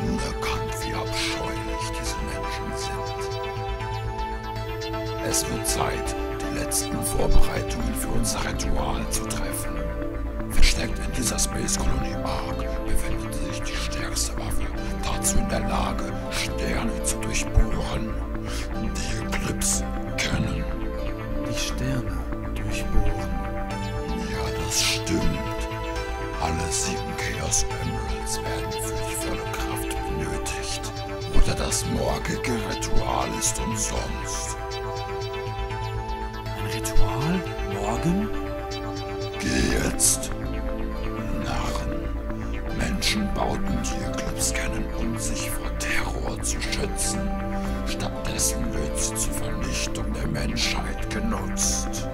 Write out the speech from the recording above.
nun erkannt, wie abscheulich diese Menschen sind. Es wird Zeit, die letzten Vorbereitungen für unser Ritual zu treffen. Versteckt in dieser Space Colony Ark befindet sich die stärkste Waffe, dazu in der Lage, Sterne zu durchbohren. Die Eclipse kennen. Die Sterne durchbohren. Ja, das stimmt. Alle sieben Chaos Emeralds werden für die. Oder das morgige Ritual ist umsonst. Ein Ritual? Morgen? Geh jetzt. Narren. Menschen bauten die Eclipse kennen, um sich vor Terror zu schützen. Stattdessen wird sie zur Vernichtung der Menschheit genutzt.